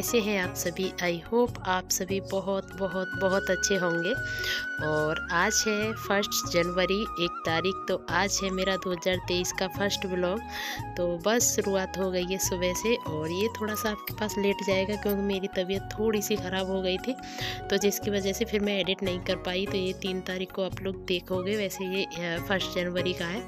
कैसे हैं आप सभी। आई होप आप सभी बहुत बहुत बहुत अच्छे होंगे। और आज है फ़र्स्ट जनवरी एक तारीख तो आज है मेरा 2023 का फ़र्स्ट ब्लॉग तो बस शुरुआत हो गई है सुबह से और ये थोड़ा सा आपके पास लेट जाएगा क्योंकि मेरी तबीयत थोड़ी सी ख़राब हो गई थी। तो जिसकी वजह से फिर मैं एडिट नहीं कर पाई तो ये तीन तारीख को आप लोग देखोगे। वैसे ये फ़र्स्ट जनवरी का है।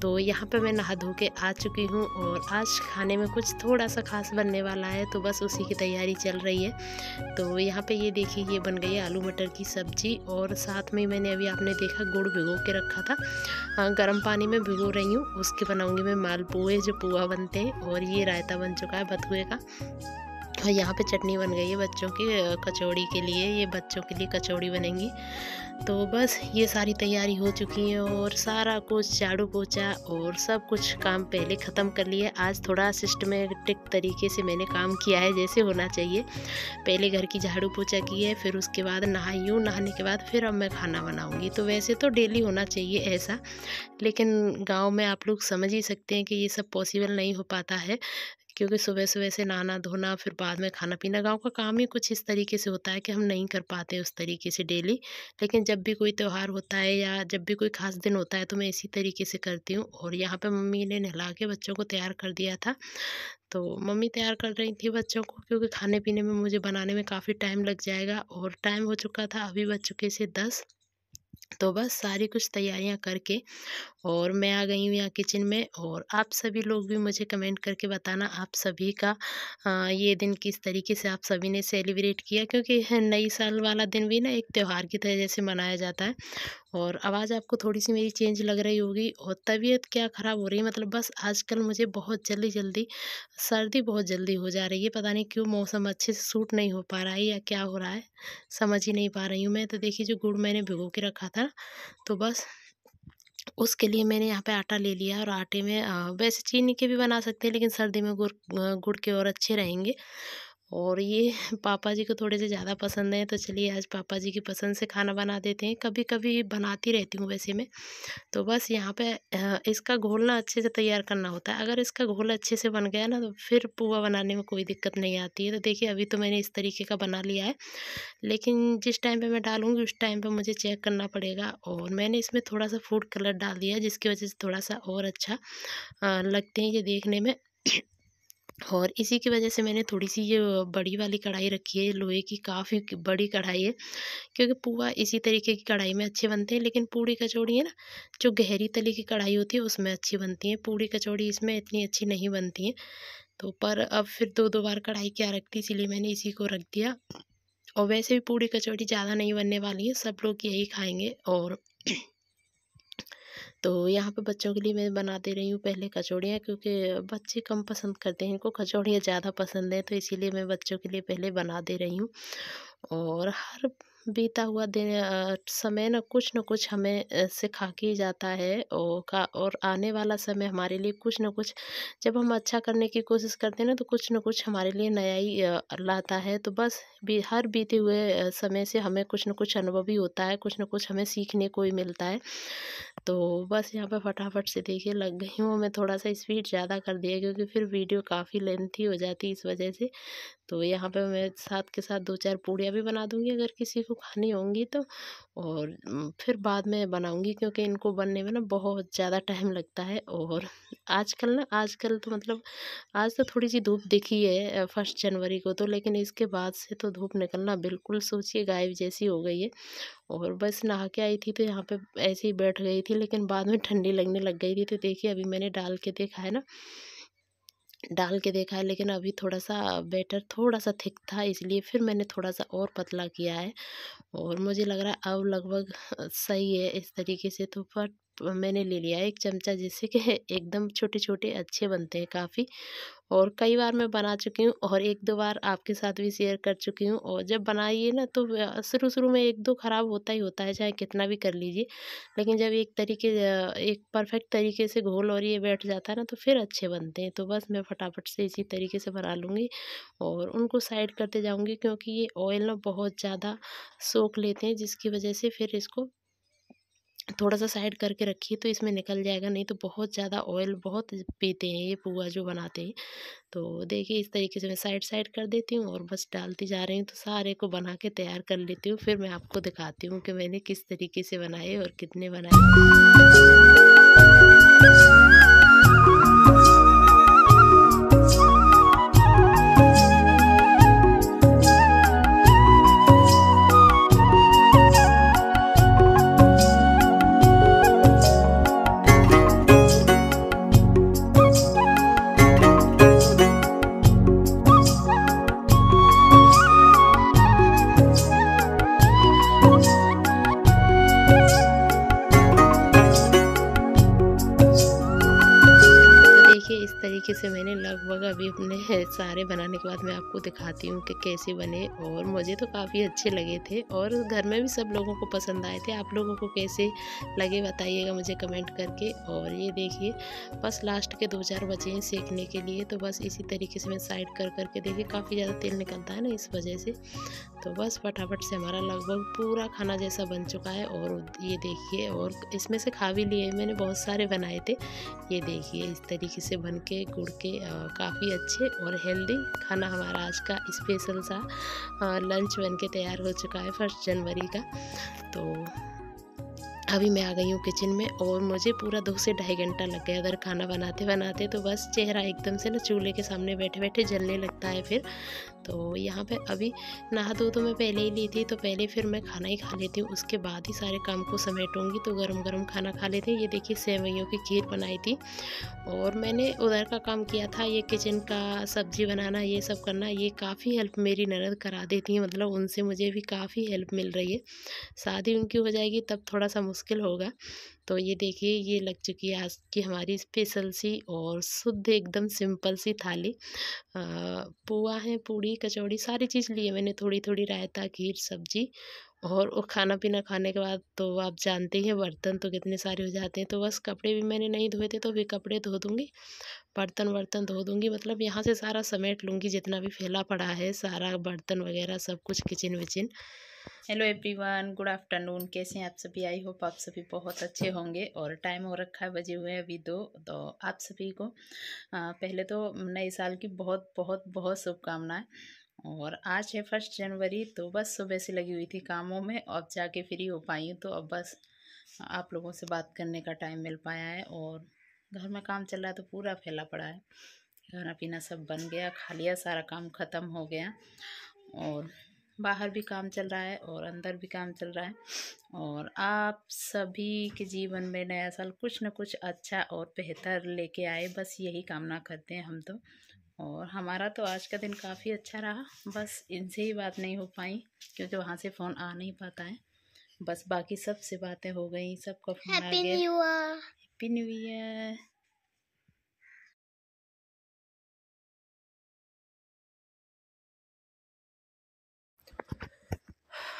तो यहाँ पर मैं नहा धो के आ चुकी हूँ और आज खाने में कुछ थोड़ा सा खास बनने वाला है तो बस उसी की तैयारी चल रही है। तो यहाँ पे ये देखिए, ये बन गई है आलू मटर की सब्ज़ी और साथ में मैंने अभी आपने देखा गुड़ भिगो के रखा था। गर्म पानी में भिगो रही हूँ, उसके बनाऊँगी मैं मालपुए, जो पुआ बनते हैं, और ये रायता बन चुका है बथुए का। और यहाँ पे चटनी बन गई है बच्चों की कचौड़ी के लिए, ये बच्चों के लिए कचौड़ी बनेंगी। तो बस ये सारी तैयारी हो चुकी है और सारा कुछ झाड़ू पोछा और सब कुछ काम पहले ख़त्म कर लिया आज थोड़ा सिस्टमेटिक तरीके से मैंने काम किया है, जैसे होना चाहिए। पहले घर की झाड़ू पोछा की है, फिर उसके बाद नहाई हूँ, नहाने के बाद फिर अब मैं खाना बनाऊँगी। तो वैसे तो डेली होना चाहिए ऐसा, लेकिन गाँव में आप लोग समझ ही सकते हैं कि ये सब पॉसिबल नहीं हो पाता है। क्योंकि सुबह सुबह से नहाना धोना, फिर बाद में खाना पीना, गाँव का काम ही कुछ इस तरीके से होता है कि हम नहीं कर पाते उस तरीके से डेली। लेकिन जब भी कोई त्यौहार होता है या जब भी कोई खास दिन होता है तो मैं इसी तरीके से करती हूँ। और यहाँ पर मम्मी ने नहला के बच्चों को तैयार कर दिया था। तो मम्मी तैयार कर रही थी बच्चों को क्योंकि खाने पीने में मुझे बनाने में काफ़ी टाइम लग जाएगा और टाइम हो चुका था, अभी बज चुके से दस। तो बस सारी कुछ तैयारियाँ करके और मैं आ गई हूँ यहाँ किचन में और आप सभी लोग भी मुझे कमेंट करके बताना आप सभी का ये दिन किस तरीके से आप सभी ने सेलिब्रेट किया क्योंकि, नई साल वाला दिन भी ना एक त्यौहार की तरह जैसे मनाया जाता है। और आवाज़ आपको थोड़ी सी मेरी चेंज लग रही होगी और तबीयत क्या ख़राब हो रही है? मतलब बस आजकल मुझे बहुत जल्दी जल्दी सर्दी बहुत जल्दी हो जा रही है। पता नहीं क्यों मौसम अच्छे से सूट नहीं हो पा रहा है या क्या हो रहा है? समझ ही नहीं पा रही हूँ मैं। तो देखिए जो गुड़ मैंने भिगो के रखा था तो बस उसके लिए मैंने यहाँ पे आटा ले लिया और आटे में वैसे चीनी के भी बना सकते हैं लेकिन सर्दी में गुड़ गुड़ के और अच्छे रहेंगे। और ये पापा जी को थोड़े से ज़्यादा पसंद है तो चलिए आज पापा जी की पसंद से खाना बना देते हैं। कभी कभी बनाती रहती हूँ वैसे मैं। तो बस यहाँ पे इसका घोल ना अच्छे से तैयार करना होता है। अगर इसका घोल अच्छे से बन गया ना तो फिर पुआ बनाने में कोई दिक्कत नहीं आती है। तो देखिए, अभी तो मैंने इस तरीके का बना लिया है। लेकिन जिस टाइम पर मैं डालूँगी, उस टाइम पर मुझे चेक करना पड़ेगा। और मैंने इसमें थोड़ा सा फ़ूड कलर डाल दिया जिसकी वजह से थोड़ा सा और अच्छा लगते हैं ये देखने में। और इसी की वजह से मैंने थोड़ी सी ये बड़ी वाली कढ़ाई रखी है, लोहे की काफ़ी बड़ी कढ़ाई है, क्योंकि पुआ इसी तरीके की कढ़ाई में अच्छे बनते हैं, लेकिन पूड़ी कचौड़ी है ना, जो गहरी तली की कढ़ाई होती है, उसमें अच्छी बनती है, पूड़ी कचौड़ी इसमें इतनी अच्छी नहीं बनती हैं। तो पर अब फिर दो दो बार कढ़ाई क्या रखती, इसीलिए मैंने इसी को रख दिया। और वैसे भी पूड़ी कचौड़ी ज़्यादा नहीं बनने वाली है, सब लोग यही खाएँगे और तो यहाँ पे बच्चों के लिए मैं बना दे रही हूँ पहले कचौड़ियाँ क्योंकि बच्चे कम पसंद करते हैं, इनको कचौड़ियाँ ज़्यादा पसंद है तो इसीलिए मैं बच्चों के लिए पहले बना दे रही हूँ। और हर बीता हुआ दिन समय ना कुछ न कुछ हमें सिखा के जाता है और का, और आने वाला समय हमारे लिए कुछ न कुछ, जब हम अच्छा करने की कोशिश करते हैं ना तो कुछ न कुछ हमारे लिए नया ही लाता है। तो बस भी हर बीते हुए समय से हमें कुछ न कुछ अनुभव ही होता है, कुछ न कुछ हमें सीखने को ही मिलता है। तो बस यहाँ पे फटाफट से देखिए लग गई हूँ। मैं थोड़ा सा स्पीड ज़्यादा कर दिया क्योंकि फिर वीडियो काफ़ी लेंथी हो जाती इस वजह से। तो यहाँ पे मैं साथ के साथ दो चार पूड़ियाँ भी बना दूँगी अगर किसी को खानी होंगी तो। और फिर बाद में बनाऊँगी क्योंकि इनको बनने में ना बहुत ज़्यादा टाइम लगता है और आजकल ना, आजकल तो मतलब आज तो थोड़ी सी धूप दिखी है फ़र्स्ट जनवरी को तो लेकिन इसके बाद से तो धूप निकलना बिल्कुल सोचिए गायब जैसी हो गई है। और बस नहा के आई थी तो यहाँ पे ऐसे ही बैठ गई थी लेकिन बाद में ठंडी लगने लग गई थी तो देखिए अभी मैंने डाल के देखा है ना डाल के देखा है, लेकिन अभी थोड़ा सा बैटर थोड़ा सा थिक था, इसलिए फिर मैंने थोड़ा सा और पतला किया है। और मुझे लग रहा है अब लगभग सही है इस तरीके से तो बट मैंने ले लिया एक चमचा, जिससे कि एकदम छोटे छोटे अच्छे बनते हैं काफ़ी। और कई बार मैं बना चुकी हूँ और एक दो बार आपके साथ भी शेयर कर चुकी हूँ। और जब बनाइए ना तो शुरू शुरू में एक दो ख़राब होता ही होता है, चाहे कितना भी कर लीजिए। लेकिन जब एक तरीके एक परफेक्ट तरीके से घोल और ये बैठ जाता है ना तो फिर अच्छे बनते हैं। तो बस मैं फटाफट से इसी तरीके से बना लूँगी और उनको साइड करते जाऊँगी, क्योंकि ये ऑयल ना बहुत ज़्यादा सोख लेते हैं, जिसकी वजह से फिर इसको थोड़ा सा साइड करके रखिए तो इसमें निकल जाएगा, नहीं तो बहुत ज़्यादा ऑयल बहुत पीते हैं ये पुआ जो बनाते हैं। तो देखिए इस तरीके से मैं साइड साइड कर देती हूँ और बस डालती जा रही हूँ तो सारे को बना के तैयार कर लेती हूँ, फिर मैं आपको दिखाती हूँ कि मैंने किस तरीके से बनाए और कितने बनाए। तरीके से मैंने लगभग अभी अपने सारे बनाने के बाद मैं आपको दिखाती हूँ कि कैसे बने और मुझे तो काफ़ी अच्छे लगे थे और घर में भी सब लोगों को पसंद आए थे। आप लोगों को कैसे लगे बताइएगा मुझे कमेंट करके। और ये देखिए, बस लास्ट के दो चार बचे हैं सेकने के लिए तो बस इसी तरीके से मैं साइड कर करके देखिए, काफ़ी ज़्यादा तेल निकलता है ना इस वजह से। तो बस फटाफट से हमारा लगभग पूरा खाना जैसा बन चुका है और ये देखिए, और इसमें से खा भी लिए मैंने बहुत सारे बनाए थे। ये देखिए, इस तरीके से बन के गुड़ के काफ़ी अच्छे और हेल्दी खाना हमारा आज का स्पेशल सा लंच बन के तैयार हो चुका है फ़र्स्ट जनवरी का। तो अभी मैं आ गई हूँ किचन में और मुझे पूरा दो से ढाई घंटा लग गया अगर खाना बनाते बनाते तो बस चेहरा एकदम से ना चूल्हे के सामने बैठे बैठे जलने लगता है फिर। तो यहाँ पे अभी नहा दो तो मैं पहले ही ली थी तो पहले फिर मैं खाना ही खा लेती हूँ। उसके बाद ही सारे काम को समेटूँगी तो गरम गरम खाना खा लेते हैं। ये देखिए सेवैयों की खीर बनाई थी और मैंने उधर का काम किया था, ये किचन का सब्ज़ी बनाना, ये सब करना, ये काफ़ी हेल्प मेरी ननद करा देती है मतलब उनसे मुझे भी काफ़ी हेल्प मिल रही है। शादी उनकी हो जाएगी तब थोड़ा सा मुश्किल होगा। तो ये देखिए, ये लग चुकी है आज की हमारी स्पेशल सी और शुद्ध एकदम सिंपल सी थाली। पुआ है पूड़ी कचौड़ी, सारी चीज़ लिए मैंने थोड़ी थोड़ी रायता, खीर, सब्ज़ी और वो खाना पीना खाने के बाद तो आप जानते ही हैं बर्तन तो कितने सारे हो जाते हैं तो बस कपड़े भी मैंने नहीं धोए थे तो भी कपड़े धो दूँगी, बर्तन बर्तन धो दूँगी मतलब यहाँ से सारा समेट लूँगी जितना भी फैला पड़ा है, सारा बर्तन वगैरह सब कुछ किचन विचिन हेलो एवरीवन गुड आफ्टरनून कैसे हैं आप सभी? आई होप आप सभी बहुत अच्छे होंगे और टाइम हो रखा है बजे हुए अभी दो तो आप सभी को आ, पहले तो नए साल की बहुत बहुत बहुत शुभकामनाएँ। और आज है फ़र्स्ट जनवरी तो बस सुबह से लगी हुई थी कामों में अब जाके फ्री हो पाई हूँ तो अब बस आप लोगों से बात करने का टाइम मिल पाया है और घर में काम चल रहा है तो पूरा फैला पड़ा है। खाना पीना सब बन गया खा लिया सारा काम ख़त्म हो गया। और बाहर भी काम चल रहा है और अंदर भी काम चल रहा है। और आप सभी के जीवन में नया साल कुछ ना कुछ अच्छा और बेहतर लेके आए बस यही कामना करते हैं हम तो। और हमारा तो आज का दिन काफ़ी अच्छा रहा बस इनसे ही बात नहीं हो पाई क्योंकि वहाँ से फ़ोन आ नहीं पाता है। बस बाकी सबसे बातें हो गई सबका फ़ोन आ गया। हैप्पी न्यू ईयर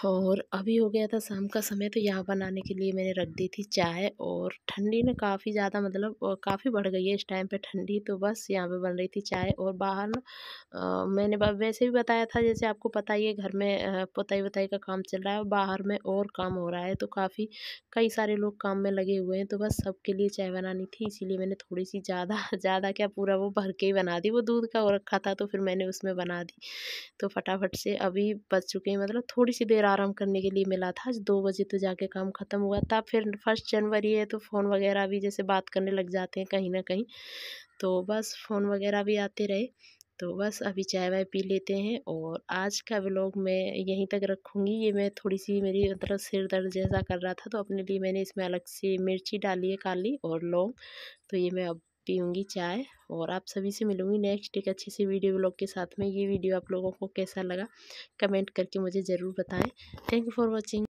और अभी हो गया था शाम का समय तो यहाँ बनाने के लिए मैंने रख दी थी चाय और ठंडी ने काफ़ी ज़्यादा मतलब काफ़ी बढ़ गई है इस टाइम पे ठंडी तो बस यहाँ पे बन रही थी चाय और बाहर ना मैंने वैसे भी बताया था जैसे आपको पता ही है घर में पुताई वताई का काम चल रहा है और बाहर में और काम हो रहा है तो काफ़ी कई सारे लोग काम में लगे हुए हैं तो बस सबके लिए चाय बनानी थी, इसीलिए मैंने थोड़ी सी ज़्यादा ज़्यादा क्या पूरा वो भर के ही बना दी, वो दूध का और रखा था तो फिर मैंने उसमें बना दी तो फटाफट से अभी बच चुके हैं मतलब थोड़ी सी देर आराम करने के लिए मिला था। दो बजे तो जाके काम ख़त्म हुआ था। फिर फ़र्स्ट जनवरी है तो फ़ोन वगैरह भी जैसे बात करने लग जाते हैं कहीं ना कहीं। तो बस फ़ोन वगैरह भी आते रहे। तो बस अभी चाय वाय पी लेते हैं और आज का व्लॉग मैं यहीं तक रखूँगी। ये मैं थोड़ी सी मेरी मतलब सिर दर्द जैसा कर रहा था तो अपने लिए मैंने इसमें अलग से मिर्ची डाली है काली और लौंग। तो ये मैं अब पीऊँगी चाय और आप सभी से मिलूँगी नेक्स्ट एक अच्छी सी वीडियो ब्लॉग के साथ में। ये वीडियो आप लोगों को कैसा लगा कमेंट करके मुझे ज़रूर बताएँ। Thank you for watching